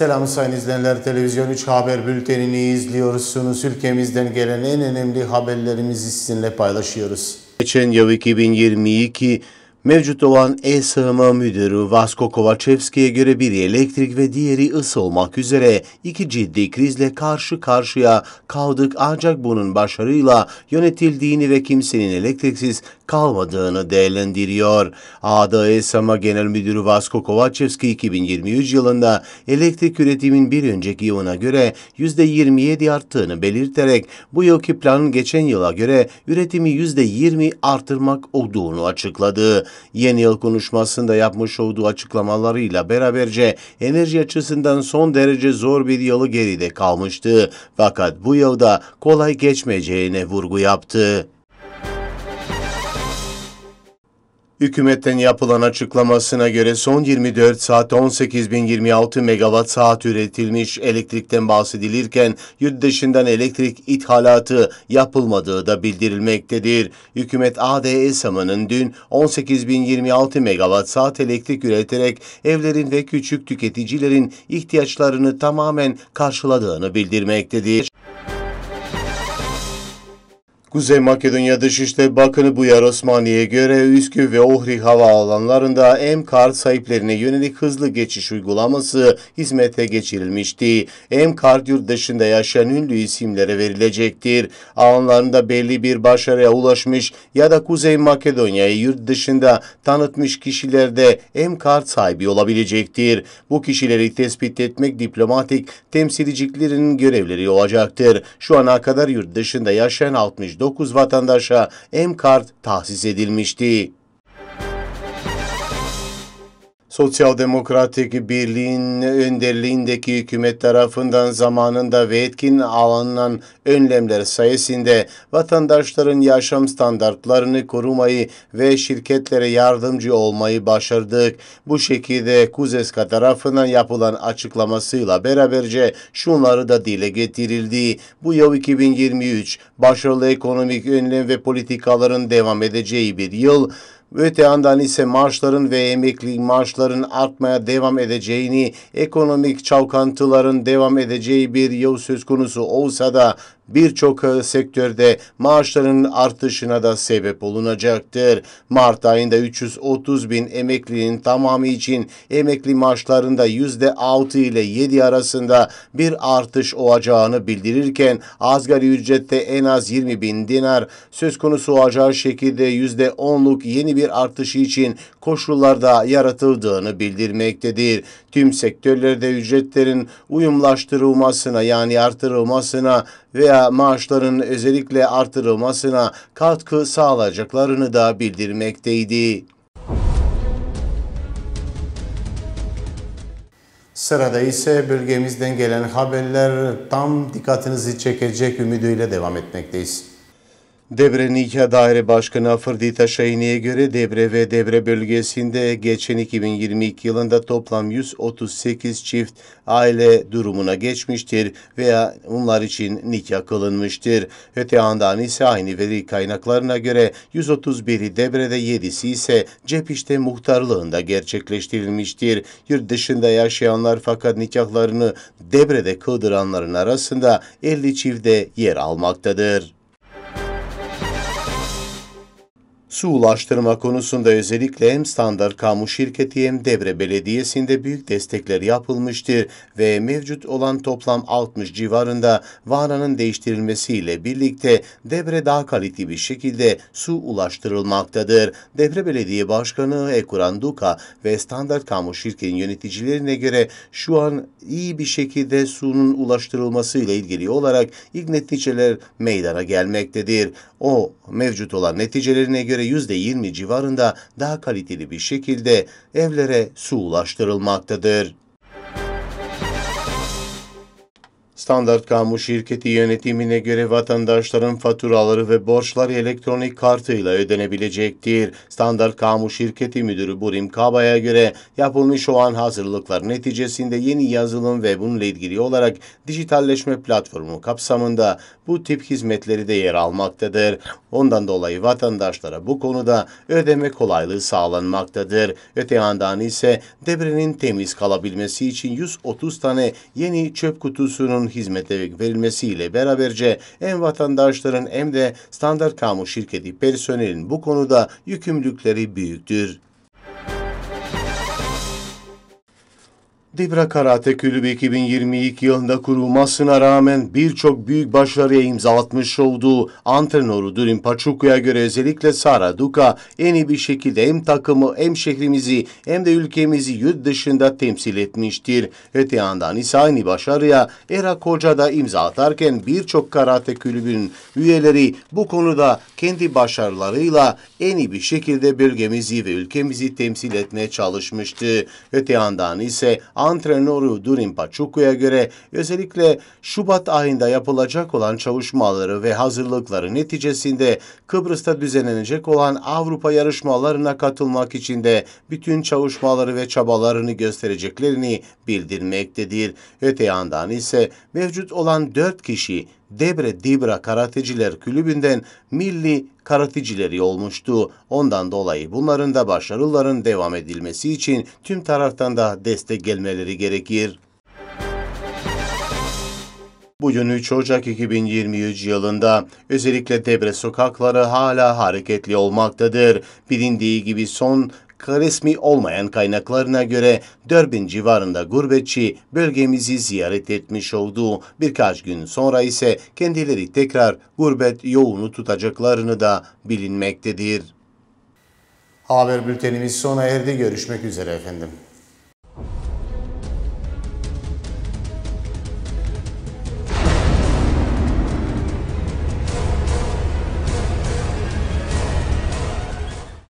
Selam sayın izleyenler. Televizyon 3 haber bültenini izliyorsunuz. Ülkemizden gelen en önemli haberlerimizi sizinle paylaşıyoruz. Geçen yıl 2022 Mevcut olan E-Sığınma Müdürü Vasko Kovačevski'ye göre biri elektrik ve diğeri ısı olmak üzere iki ciddi krizle karşı karşıya kaldık ancak bunun başarıyla yönetildiğini ve kimsenin elektriksiz kalmadığını değerlendiriyor. ADA E-Sığınma Genel Müdürü Vasko Kovačevski 2023 yılında elektrik üretimin bir önceki yılına göre %27 arttığını belirterek bu yılki planın geçen yıla göre üretimi %20 artırmak olduğunu açıkladı yeni yıl konuşmasında yapmış olduğu açıklamalarıyla beraberce enerji açısından son derece zor bir yılı geride kalmıştı. Fakat bu yılda kolay geçmeyeceğine vurgu yaptı. Hükümetten yapılan açıklamasına göre son 24 saat 18.026 megawatt saat üretilmiş elektrikten bahsedilirken yurt dışından elektrik ithalatı yapılmadığı da bildirilmektedir. Hükümet ADE SAM'ının dün 18.026 megawatt saat elektrik üreterek evlerin ve küçük tüketicilerin ihtiyaçlarını tamamen karşıladığını bildirmektedir. Kuzey Makedonya Dışişleri Bakanı Buyar Osmani'ye göre Üsküp ve Ohri havaalanlarında M-Kart sahiplerine yönelik hızlı geçiş uygulaması hizmete geçirilmişti. M-Kart yurt dışında yaşayan ünlü isimlere verilecektir. Alanlarında belli bir başarıya ulaşmış ya da Kuzey Makedonya'yı yurt dışında tanıtmış kişiler de M-Kart sahibi olabilecektir. Bu kişileri tespit etmek diplomatik temsilciliklerin görevleri olacaktır. Şu ana kadar yurt dışında yaşayan 60 9 vatandaşa M-Kart tahsis edilmişti. Sosyal Demokratik Birliğin önderliğindeki hükümet tarafından zamanında ve etkin alınan önlemler sayesinde vatandaşların yaşam standartlarını korumayı ve şirketlere yardımcı olmayı başardık. Bu şekilde Kuzeska tarafından yapılan açıklamasıyla beraberce şunları da dile getirildi. Bu yıl 2023 başarılı ekonomik önlem ve politikaların devam edeceği bir yıl. Öte yandan ise maaşların ve emekli maaşların artmaya devam edeceğini, ekonomik çalkantıların devam edeceği bir yıl söz konusu olsa da birçok e, sektörde maaşların artışına da sebep olunacaktır. Mart ayında 330 bin emeklinin tamamı için emekli maaşlarında %6 ile 7 arasında bir artış olacağını bildirirken asgari ücrette en az 20 bin dinar söz konusu olacağı şekilde %10'luk yeni bir artışı için koşullarda yaratıldığını bildirmektedir. Tüm sektörlerde ücretlerin uyumlaştırılmasına yani artırılmasına veya maaşların özellikle artırılmasına katkı sağlayacaklarını da bildirmekteydi. Sırada ise bölgemizden gelen haberler tam dikkatinizi çekecek ümidüyle devam etmekteyiz. Debre Nikah Daire Başkanı Afrodita Şahini'ye göre Debre ve Debre bölgesinde geçen 2022 yılında toplam 138 çift aile durumuna geçmiştir veya onlar için nikah kılınmıştır. Öte yandan ise aynı veri kaynaklarına göre 131'i Debre'de 7'si ise Cepiş'te muhtarlığında gerçekleştirilmiştir. Yurt dışında yaşayanlar fakat nikahlarını Debre'de kıldıranların arasında 50 çifte yer almaktadır. Su ulaştırma konusunda özellikle hem Standart Kamu Şirketi hem Devre Belediyesi'nde büyük destekler yapılmıştır ve mevcut olan toplam 60 civarında varanın değiştirilmesiyle birlikte Devre daha kaliteli bir şekilde su ulaştırılmaktadır. Devre Belediye Başkanı Ekuran Duka ve Standart Kamu Şirketi'nin yöneticilerine göre şu an iyi bir şekilde suyun ulaştırılması ile ilgili olarak ilk neticeler meydana gelmektedir. O mevcut olan neticelerine göre %20 civarında daha kaliteli bir şekilde evlere su ulaştırılmaktadır. Standart Kamu şirketi yönetimine göre vatandaşların faturaları ve borçları elektronik kartıyla ödenebilecektir. Standart Kamu şirketi müdürü Burim Kaba'ya göre yapılmış olan hazırlıklar neticesinde yeni yazılım ve bununla ilgili olarak dijitalleşme platformu kapsamında bu tip hizmetleri de yer almaktadır. Ondan dolayı vatandaşlara bu konuda ödeme kolaylığı sağlanmaktadır. Öte yandan ise Debre'nin temiz kalabilmesi için 130 tane yeni çöp kutusunun hizmete verilmesiyle beraberce hem vatandaşların hem de standart kamu şirketi personelin bu konuda yükümlülükleri büyüktür. Dibra Karate Kulübü 2022 yılında kurulmasına rağmen birçok büyük başarıya imza atmış olduğu antrenörü Durin Paçuku'ya göre özellikle Sara Duka en iyi bir şekilde hem takımı hem şehrimizi hem de ülkemizi yurt dışında temsil etmiştir. Öte yandan ise aynı başarıya Era Koca da imza atarken birçok karate kulübünün üyeleri bu konuda kendi başarılarıyla en iyi bir şekilde bölgemizi ve ülkemizi temsil etmeye çalışmıştı. Öte yandan ise antrenörü Durin Paçuku'ya göre özellikle Şubat ayında yapılacak olan çalışmaları ve hazırlıkları neticesinde Kıbrıs'ta düzenlenecek olan Avrupa yarışmalarına katılmak için de bütün çalışmaları ve çabalarını göstereceklerini bildirmektedir. Öte yandan ise mevcut olan 4 kişi Debre Dibra Karateciler Kulübü'nden milli karatecileri olmuştu. Ondan dolayı bunların da başarıların devam edilmesi için tüm taraftan da destek gelmeleri gerekir. Bugün 3 Ocak 2023 yılında özellikle Debre sokakları hala hareketli olmaktadır. Bilindiği gibi son resmi olmayan kaynaklarına göre 4000 civarında gurbetçi bölgemizi ziyaret etmiş oldu. Birkaç gün sonra ise kendileri tekrar gurbet yoğunu tutacaklarını da bilinmektedir. Haber bültenimiz sona erdi. Görüşmek üzere efendim.